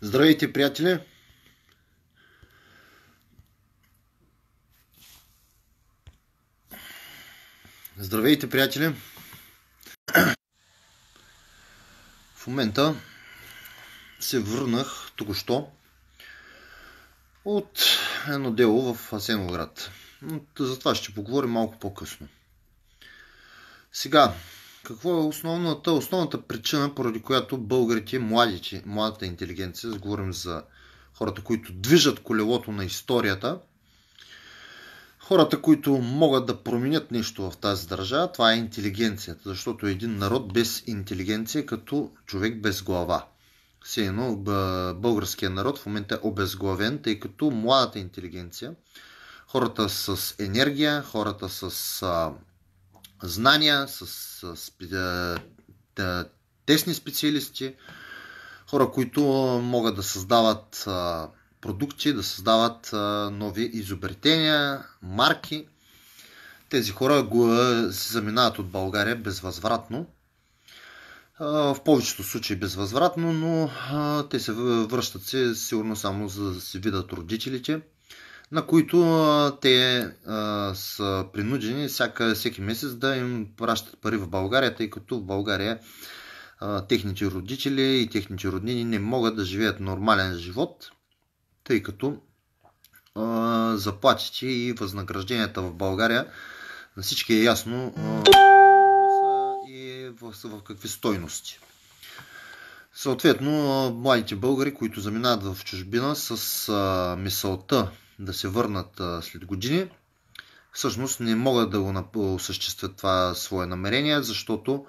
Здравейте, приятели! Здравейте, приятели! В момента се върнах току-що от едно дело в Асеновград. За това ще поговорим малко по-късно. Сега, какво е основната, основната причина, поради която българите, младите, младата интелигенция, говорим за хората, които движат колелото на историята, хората, които могат да променят нещо в тази държава, това е интелигенцията, защото един народ без интелигенция е като човек без глава. Все едно българският народ в момента е обезглавен, тъй като младата интелигенция, хората с енергия, хората с знания, с, с а, тесни специалисти, хора, които могат да създават а, продукти, да създават а, нови изобретения, марки. Тези хора го, се заминават от България безвъзвратно. В повечето случаи безвъзвратно, но те се връщат се сигурно само за да си видят родителите на които те а, са принудени всяка, всеки месец да им пращат пари в България, тъй като в България а, техните родители и техните роднини не могат да живеят нормален живот, тъй като а, заплатите и възнагражденията в България на всички е ясно а, и в, в какви стойности. Съответно, младите българи, които заминават в чужбина с а, мисълта да се върнат след години, всъщност не могат да го осъществят това свое намерение, защото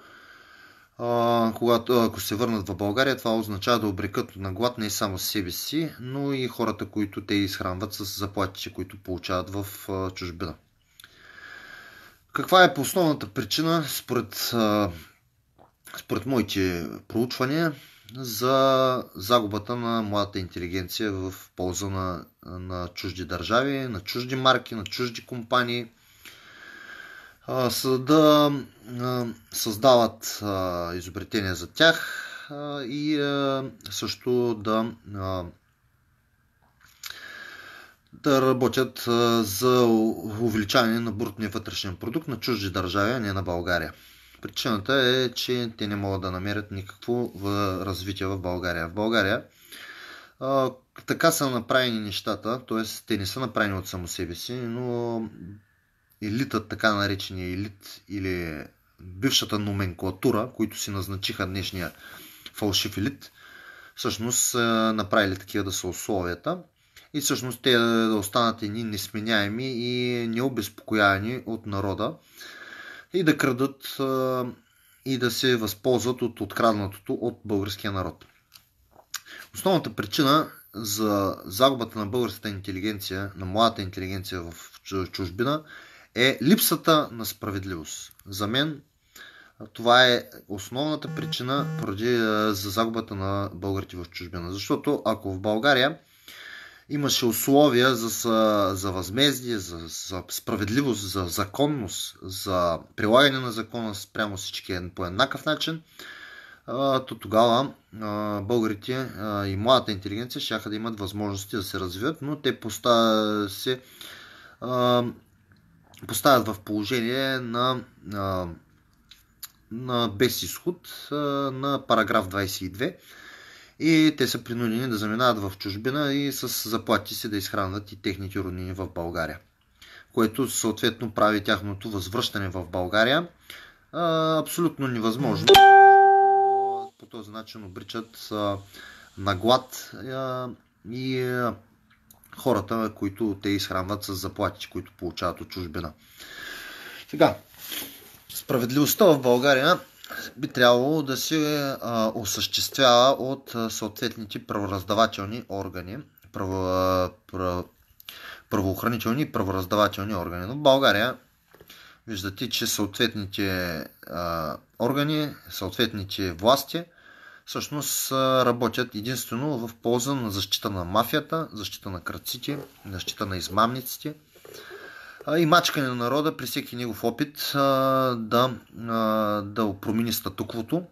когато, ако се върнат в България, това означава да обрекат на глад не само себе си, но и хората, които те изхранват с заплатите, които получават в а, чужбина. Каква е по основната причина, според, според моите проучвания, за загубата на младата интелигенция в полза на, на чужди държави, на чужди марки, на чужди компании, а, да а, създават а, изобретения за тях а, и а, също да, а, да работят а, за увеличаване на брутния вътрешен продукт на чужди държави, а не на България. Причината е, че те не могат да намерят никакво развитие в България. В България а, така са направени нещата, т.е. те не са направени от само себе си, но елитът, така наречения елит или бившата номенклатура, които си назначиха днешния фалшив елит, всъщност направили такива да са условията и всъщност те да останат едни несменяеми и необезпокояни от народа и да крадат и да се възползват от откраднатото от българския народ. Основната причина за загубата на българската интелигенция, на младата интелигенция в чужбина е липсата на справедливост. За мен това е основната причина поради, за загубата на българите в чужбина. Защото ако в България имаше условия за, за възмездие, за, за справедливост, за законност, за прилагане на закона спрямо всички по еднакъв начин, то тогава българите и младата интелигенция ще да имат възможности да се развиват, но те поставят, се поставят в положение на, на, на без изход на параграф 22 и те са принудени да заминават в чужбина и с заплати си да изхранват и техните роднини в България. Което съответно прави тяхното възвръщане в България а, абсолютно невъзможно. По този начин обричат а, на глад а, и а, хората, които те изхранват с заплати, които получават от чужбина. Сега, справедливостта в България би трябвало да се а, осъществява от а, съответните правораздавателни органи, право, право, правоохранителни и правораздавателни органи. Но в България виждате, че съответните а, органи, съответните власти всъщност работят единствено в полза на защита на мафията, защита на кръците, защита на измамниците – и мачкане на народа при всеки негов опит да, да промени статуквото.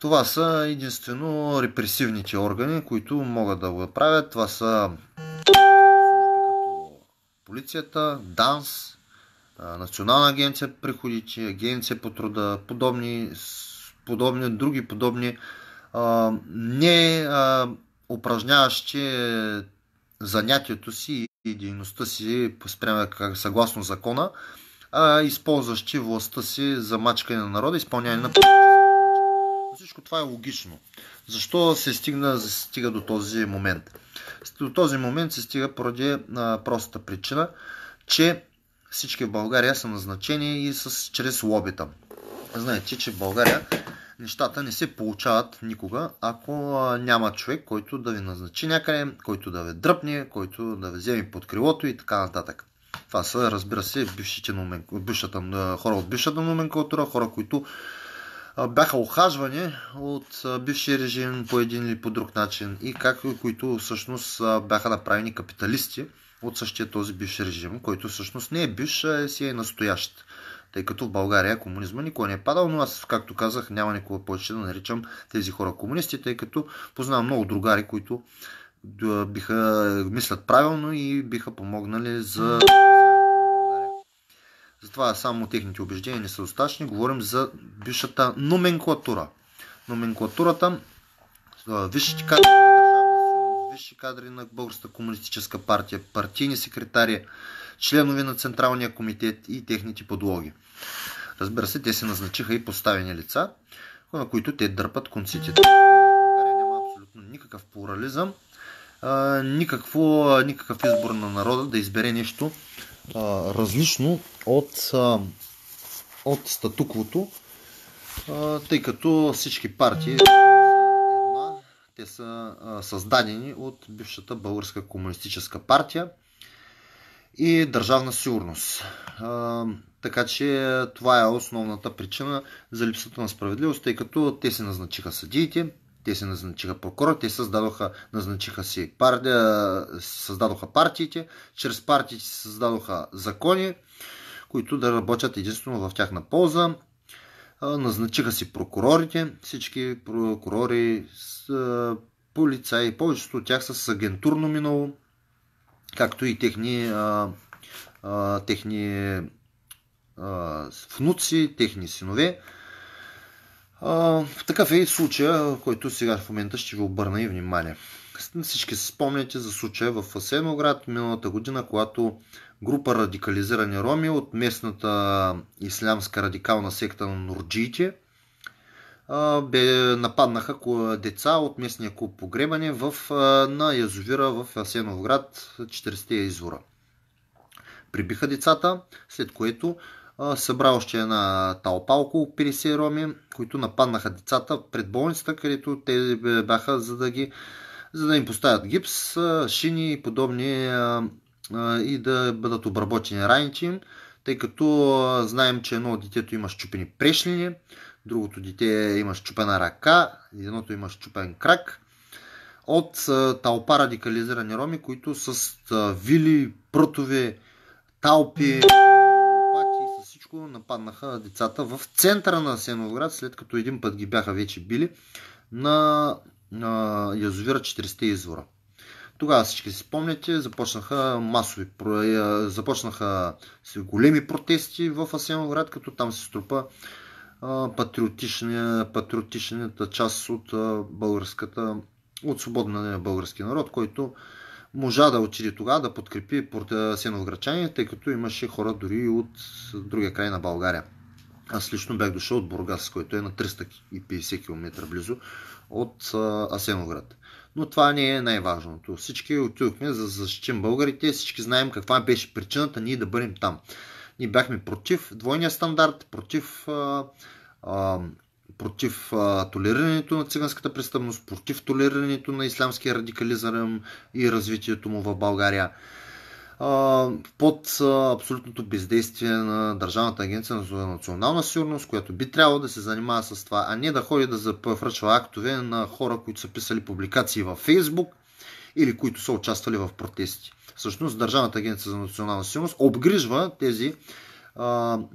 Това са единствено репресивните органи, които могат да го правят. Това са полицията, ДАНС, Национална агенция по приходите, агенция по труда, подобни, подобни други подобни не упражняващи занятието си и дейността си спрямо съгласно закона, а използващи властта си за мачкане на народа, изпълняване на всичко това е логично. Защо се стигна, се стига до този момент? До този момент се стига поради а, простата причина, че всички в България са назначени и с, чрез лобита. Знаете, че в България нещата не се получават никога, ако няма човек, който да ви назначи някъде, който да ви дръпне, който да ви вземе под крилото и така нататък. Това са, разбира се, номен... бившата, хора от бившата номенклатура, хора, които бяха охажвани от бившия режим по един или по друг начин и как, които всъщност бяха направени капиталисти от същия този бивш режим, който всъщност не е бивш, а си е настоящ. Тъй като в България комунизма никога не е падал, но аз, както казах, няма никога повече да наричам тези хора комунисти, тъй като познавам много другари, които биха мислят правилно и биха помогнали за затова само техните убеждения не са достатъчни. Говорим за бившата номенклатура. Номенклатурата, висшите кадри на държавна висши кадри на Българската комунистическа партия, партийни секретари, членове на Централния комитет и техните подлоги. Разбира се, те се назначиха и поставени лица, на които те дърпат конците. България няма абсолютно никакъв плурализъм, никакво, никакъв избор на народа да избере нещо различно от, от статуквото, тъй като всички партии те са създадени от бившата Българска комунистическа партия и държавна сигурност. Така че това е основната причина за липсата на справедливост, тъй като те се назначиха съдиите, те се назначиха прокурор, те създадоха, назначиха си партия, създадоха партиите, чрез партиите се създадоха закони, които да работят единствено в тяхна полза. Назначиха си прокурорите, всички прокурори, полицаи, повечето от тях са с агентурно минало, както и техни, а, а, техни а, внуци, техни синове. В такъв е случая, който сега в момента ще ви обърна и внимание. Всички се спомняте за случая в Асеноград миналата година, когато група радикализирани роми от местната ислямска радикална секта на норджиите бе, нападнаха деца от местния клуб погребане в, на язовира в Асеновград 40 извора. Прибиха децата, след което събра още една тълпа около 50 роми, които нападнаха децата пред болницата, където те бяха за да ги за да им поставят гипс, шини и подобни и да бъдат обработени раните им, тъй като знаем, че едно от детето има щупени прешлини, другото дете има щупена ръка, едното има щупен крак от тълпа радикализирани роми, които с вили, прътове, талпи, всичко нападнаха децата в центъра на Сеновград, след като един път ги бяха вече били на, на язовира 40 извора. Тогава всички си спомняте, започнаха масови, започнаха големи протести в Асеновград, като там се струпа патриотичния, патриотичната част от българската, от свободния български народ, който можа да отиде тогава да подкрепи сеновграчани, тъй като имаше хора дори от другия край на България. Аз лично бях дошъл от Бургас, който е на 350 км близо от Асеновград. Но това не е най-важното. Всички отидохме за да защитим българите, всички знаем каква беше причината ние да бъдем там. Ние бяхме против двойния стандарт, против а, а, против а, толерирането на циганската престъпност, против толерирането на ислямския радикализъм и развитието му в България, под абсолютното бездействие на Държавната агенция за национална сигурност, която би трябвало да се занимава с това, а не да ходи да запръчва актове на хора, които са писали публикации във Фейсбук или които са участвали в протести. Всъщност Държавната агенция за национална сигурност обгрижва тези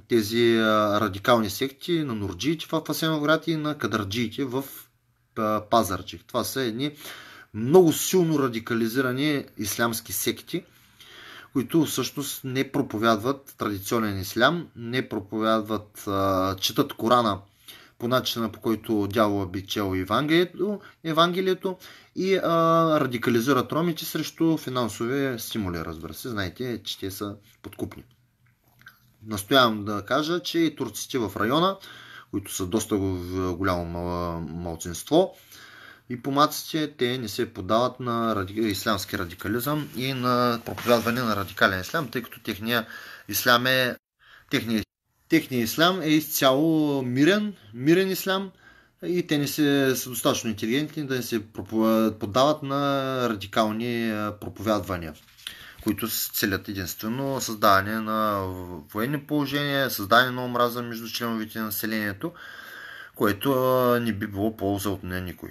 тези радикални секти на норджиите в Асеновград и на кадарджиите в Пазарчик. Това са едни много силно радикализирани ислямски секти, които всъщност не проповядват традиционен ислям, не проповядват, четат Корана по начина по който дявола би чел Евангелието, Евангелието и а, радикализират ромите срещу финансови стимули, разбира се. Знаете, че те са подкупни. Настоявам да кажа, че и турците в района, които са доста голямо малцинство, и помаците, те не се подават на ислямски радикализъм и на проповядване на радикален ислям, тъй като техния ислям е техния, техния ислям е изцяло мирен, мирен ислям и те не се, са достатъчно интелигентни да не се подават на радикални проповядвания които целят единствено създаване на военни положения, създаване на омраза между членовете на населението, което не би било полза от нея никой.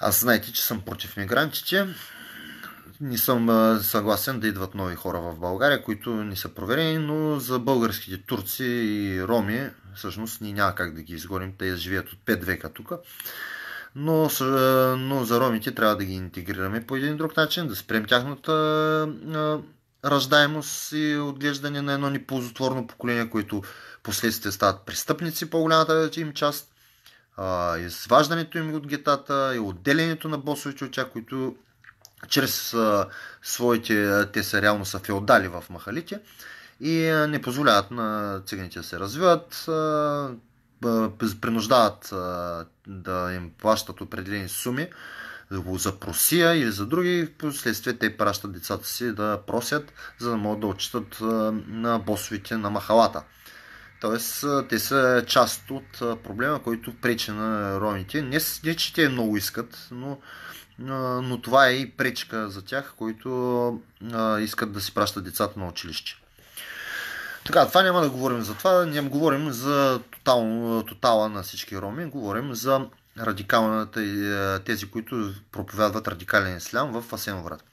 Аз знаете, че съм против мигрантите. Не съм съгласен да идват нови хора в България, които не са проверени, но за българските турци и роми, всъщност ние няма как да ги изгорим. Те живеят от 5 века тук. Но, но за ромите трябва да ги интегрираме по един друг начин, да спрем тяхната раждаемост и отглеждане на едно неползотворно поколение, които последствие стават престъпници, по-голямата им част изваждането им от гетата и отделянето на босовите от тях, които чрез своите, те са реално са феодали в махалите и не позволяват на циганите да се развиват, принуждават да им плащат определени суми за просия или за други, последствие те пращат децата си да просят, за да могат да отчитат на босовите на махалата. Тоест, те са част от проблема, който пречи на ромите. Не, не че те много искат, но, но това е и пречка за тях, които искат да си пращат децата на училище. Така, това няма да говорим за това, няма говорим за тотал, тотала на всички роми, говорим за радикалната, тези, които проповядват радикален ислям в Асеновград.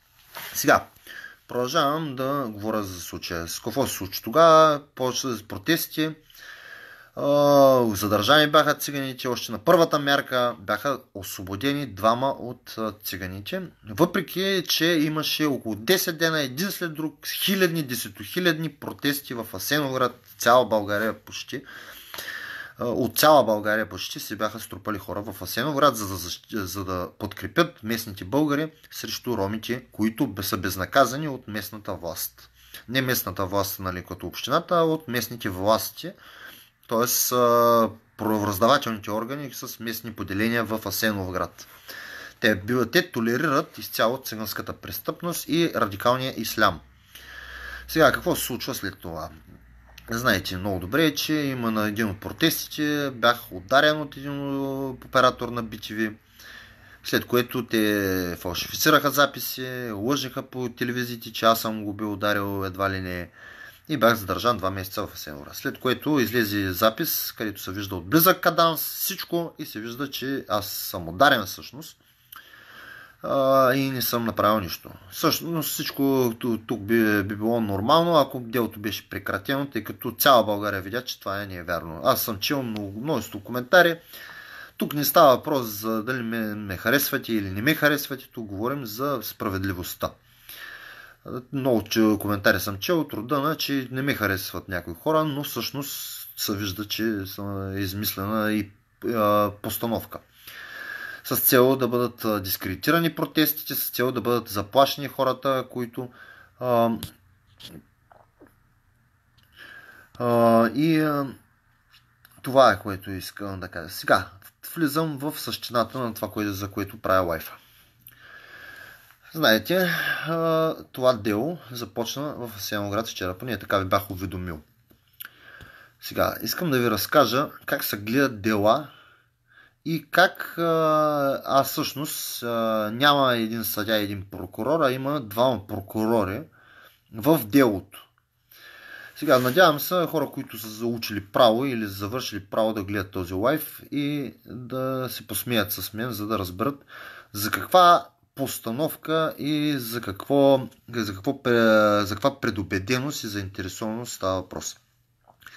Сега, Продължавам да говоря за случая. С какво се случи тогава? Почва с протести. Задържани бяха циганите. Още на първата мярка бяха освободени двама от циганите. Въпреки, че имаше около 10 дена, един след друг, хилядни, десетохилядни протести в Асеновград, цяла България почти от цяла България почти се бяха струпали хора в Асеновград, за да, за да подкрепят местните българи срещу ромите, които са безнаказани от местната власт. Не местната власт, нали, като общината, а от местните власти, т.е. правораздавателните органи с местни поделения в Асеновград. Те, те толерират изцяло циганската престъпност и радикалния ислям. Сега, какво се случва след това? Знаете много добре, че има на един от протестите, бях ударен от един оператор на BTV, след което те фалшифицираха записи, лъжеха по телевизиите, че аз съм го бил ударил едва ли не и бях задържан два месеца в Асенора. След което излезе запис, където се вижда от близък каданс, всичко и се вижда, че аз съм ударен всъщност и не съм направил нищо. Също, всичко тук би, би било нормално, ако делото беше прекратено, тъй като цяла България видя, че това не е вярно. Аз съм чел много, множество коментари. Тук не става въпрос за дали ме, ме харесвате или не ме харесвате, тук говорим за справедливостта. Много коментари съм чел от рода на, че не ме харесват някои хора, но всъщност се вижда, че е измислена и постановка с цел да бъдат дискредитирани протестите, с цел да бъдат заплашени хората, които а, а, и а, това е което искам да кажа. Сега, влизам в същината на това, за което правя лайфа. Знаете, това дело започна в Асеноград вчера, поне така ви бях уведомил. Сега, искам да ви разкажа как се гледат дела и как а, всъщност няма един съдя и един прокурор, а има двама прокурори в делото. Сега, надявам се хора, които са заучили право или завършили право да гледат този лайф и да се посмеят с мен, за да разберат за каква постановка и за, какво, за, какво, за каква предубеденост и заинтересованост става въпрос.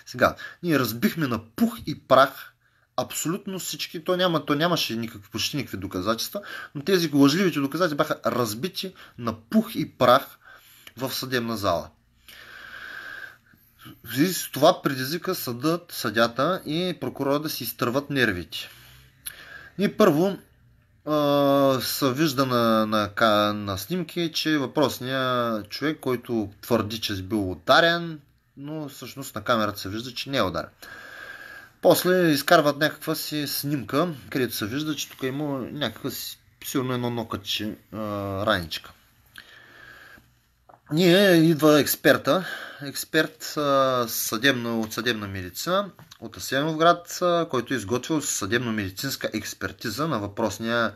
Сега, ние разбихме на пух и прах абсолютно всички, то, няма, то нямаше никакви, почти никакви доказателства, но тези лъжливите доказателства бяха разбити на пух и прах в съдебна зала. С това предизвика съдът, съдята и прокурора да си изтърват нервите. И първо се вижда на, на, на снимки, че въпросният човек, който твърди, че е бил ударен, но всъщност на камерата се вижда, че не е ударен. После изкарват някаква си снимка, където се вижда, че тук има някаква си, сигурно едно нокътче раничка. Ние идва експерта, експерт съдебна, от съдебна медицина от Асеновград, който е изготвил съдебно-медицинска експертиза на въпросния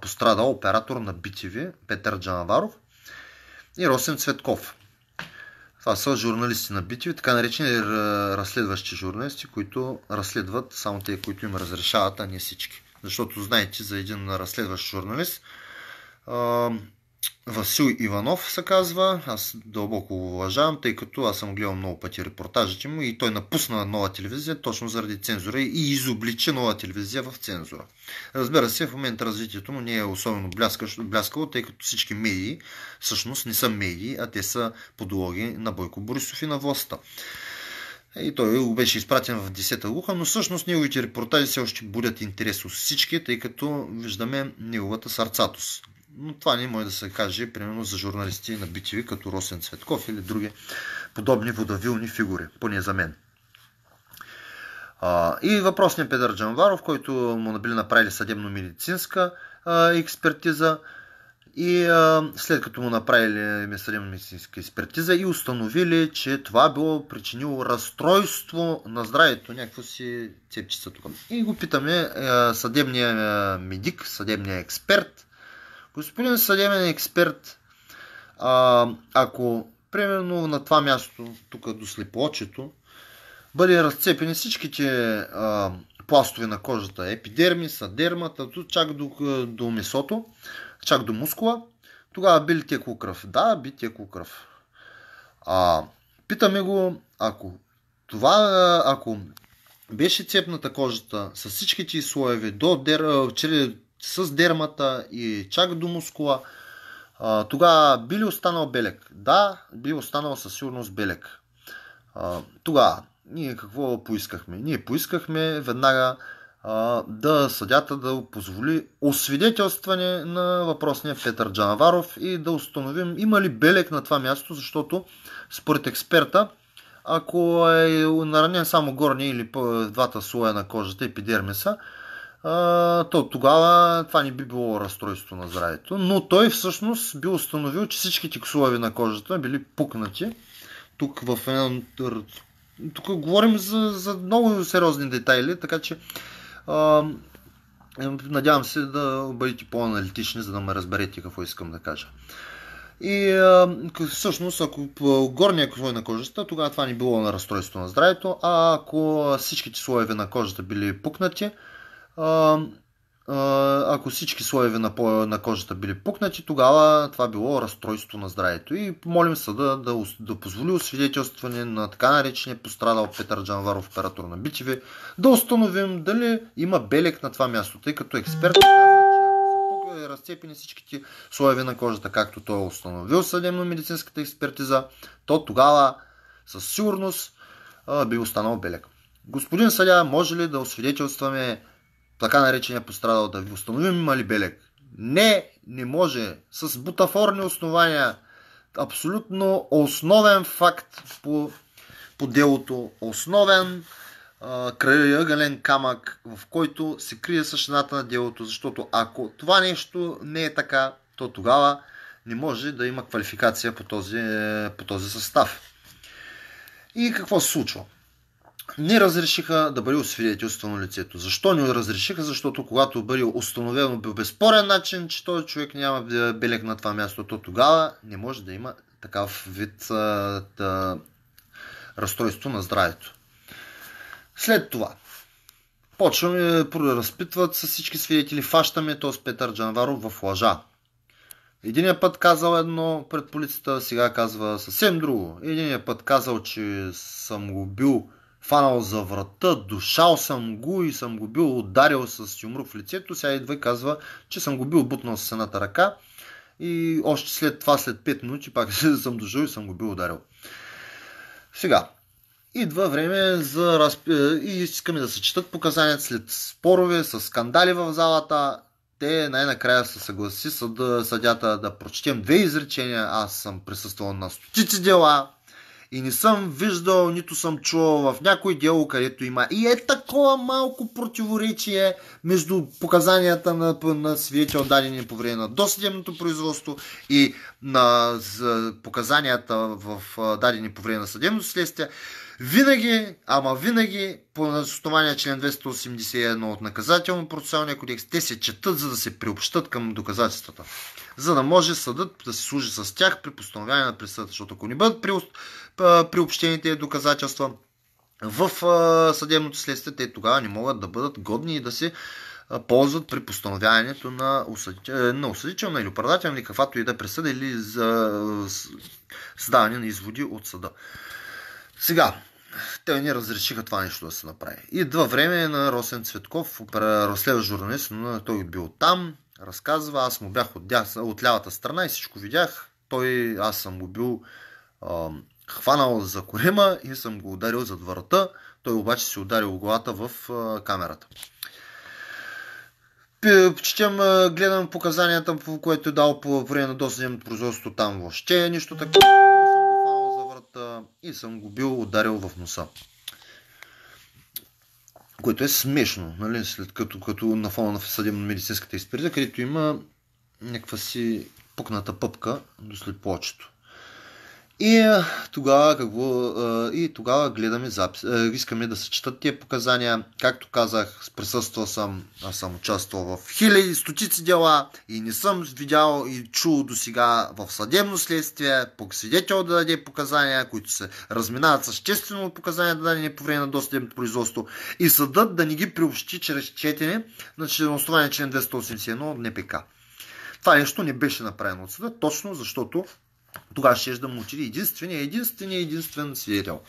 пострадал оператор на BTV Петър Джанаваров и Росен Цветков. Това са журналисти на BTV, така наречени разследващи журналисти, които разследват само те, които им разрешават, а не всички. Защото знаете, за един разследващ журналист Васил Иванов се казва. Аз дълбоко го уважавам, тъй като аз съм гледал много пъти репортажите му и той напусна нова телевизия точно заради цензура и изобличи нова телевизия в цензура. Разбира се, в момента развитието му не е особено бляскало, тъй като всички медии всъщност не са медии, а те са подлоги на Бойко Борисов и на властта. И той беше изпратен в 10-та глуха, но всъщност неговите репортажи все още будят интерес от всички, тъй като виждаме неговата сърцатост но това не може да се каже, примерно, за журналисти на BTV, като Росен Цветков или други подобни водавилни фигури, поне за мен. А, и въпросният Педър Джанваров, който му били направили съдебно-медицинска а, експертиза и а, след като му направили съдебно-медицинска експертиза и установили, че това било причинило разстройство на здравето, някакво си цепчица тук. И го питаме а, съдебния медик, съдебния експерт, Господин съдебен експерт, а, ако примерно на това място, тук до слепоочето, бъде разцепени всичките а, пластове на кожата, епидермиса, дермата, чак до, до месото, чак до мускула, тогава би ли текло кръв? Да, би текло кръв. А, питаме го, ако това, ако беше цепната кожата с всичките слоеве до дер, с дермата и чак до мускула, тогава би ли останал белек? Да, би останал със сигурност белек. Тогава, ние какво поискахме? Ние поискахме веднага да съдята да позволи освидетелстване на въпросния Петър Джанаваров и да установим има ли белек на това място, защото според експерта, ако е наранен само горния или двата слоя на кожата, епидермиса, то тогава това не би било разстройство на здравето. Но той всъщност би установил, че всичките слоеви на кожата били пукнати. Тук в една... Тук говорим за, за много сериозни детайли, така че а, надявам се да бъдете по-аналитични, за да ме разберете какво искам да кажа. И а, всъщност, ако горния слой на кожата, тогава това не било на разстройство на здравето, а ако всичките слоеви на кожата били пукнати, а, а, ако всички слоеве на, на кожата били пукнати, тогава това било разстройство на здравето. И молим съда да, да позволи освидетелстване на така наречения пострадал Петър Джанваров, оператор на BTV, да установим дали има белек на това място, тъй като експерт разцепени всичките слоеве на кожата, както той е установил съдебно-медицинската експертиза, то тогава със сигурност а, би останал белек. Господин съдя, може ли да освидетелстваме така наречения пострадал, да ви установим има ли белек. Не, не може. С бутафорни основания. Абсолютно основен факт по, по делото. Основен крайъгълен камък, в който се крие същината на делото. Защото ако това нещо не е така, то тогава не може да има квалификация по този, по този състав. И какво се случва? Не разрешиха да бъде освидетелствано лицето. Защо не разрешиха? Защото когато бъде установено по безспорен начин, че този човек няма белег на това място, то тогава не може да има такъв вид а, да, разстройство на здравето. След това, почваме разпитват с всички свидетели, фащаме този Петър Джанваров в лъжа. Единият път казал едно пред полицията, сега казва съвсем друго. Единият път казал, че съм го бил фанал за врата, дошал съм го и съм го бил ударил с юмрук в лицето. Сега идва и казва, че съм го бил бутнал с едната ръка и още след това, след 5 минути, пак съм дошъл и съм го бил ударил. Сега, идва време за разпи... и искаме да се четат показанията след спорове, с скандали в залата. Те най-накрая се съгласи съда, съдята да прочетем две изречения. Аз съм присъствал на стотици дела, и не съм виждал, нито съм чувал в някой дело, където има. И е такова малко противоречие между показанията на, на свидетел, дадени по време на досъдебното производство и на показанията в дадени по време на съдебното следствие. Винаги, ама винаги, по основание член 281 от наказателно-процесуалния кодекс, те се четат, за да се приобщат към доказателствата за да може съдът да се служи с тях при постановяване на присъдата. Защото ако не бъдат приобщените доказателства в съдебното следствие, те тогава не могат да бъдат годни и да се ползват при постановяването на, осъдител, на осъдителна или оправдателна или каквато и да е присъда или за създаване на изводи от съда. Сега, те не разрешиха това нещо да се направи. Идва време на Росен Цветков, разследващ журналист, но той бил там, разказва, аз му бях от, от лявата страна и всичко видях. Той, аз съм го бил а, хванал за корема и съм го ударил зад врата. Той обаче си ударил главата в а, камерата. Четем, гледам показанията, по което е дал по време на досъдебното производство там въобще нищо такова. Врата и съм го бил ударил в носа което е смешно, нали? след като, като на фона на съдебно-медицинската експертиза, където има някаква си пукната пъпка до след. И тогава, какво, и тогава гледаме запис. Искаме да се четат тия показания. Както казах, присъствал съм, аз съм участвал в хиляди, стотици дела и не съм видял и чул до сега в съдебно следствие свидетел да даде показания, които се разминават съществено от показания, дадени по време на досъдебното производство и съдът да не ги приобщи чрез четене на основание член 281 от НПК. Това нещо не беше направено от съда, точно защото тогава ще да му отиде единствения, единствения, единствен свидетел.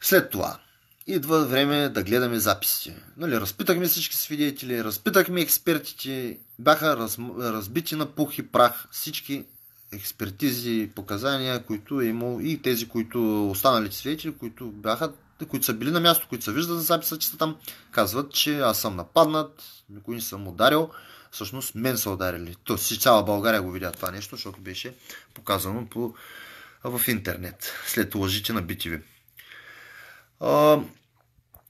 След това идва време да гледаме записите. Нали, разпитахме всички свидетели, разпитахме експертите, бяха раз, разбити на пух и прах всички експертизи, показания, които е имал и тези, които останалите свидетели, които бяха които са били на място, които са виждат за записа, че са там, казват, че аз съм нападнат, никой не съм ударил всъщност мен са ударили. То си цяла България го видя това нещо, защото беше показано по, в интернет, след лъжите на BTV. А,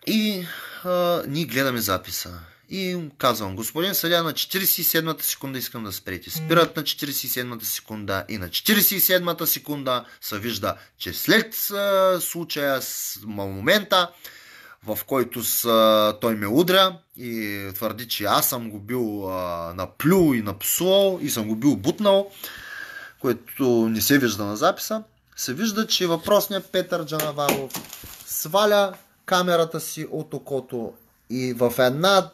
и а, ние гледаме записа. И казвам, господин съдя, на 47-та секунда искам да спрете. Спират на 47-та секунда и на 47-та секунда се вижда, че след а, случая, с момента, в който с, той ме удря и твърди, че аз съм го бил а, наплюл и напсувал и съм го бил бутнал, което не се вижда на записа, се вижда, че въпросният Петър Джанаваров сваля камерата си от окото и в една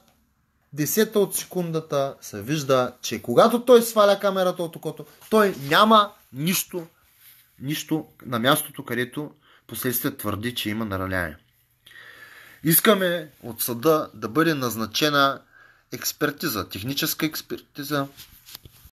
десета от секундата се вижда, че когато той сваля камерата от окото, той няма нищо, нищо на мястото, където последствие твърди, че има нараняване. Искаме от съда да бъде назначена експертиза, техническа експертиза,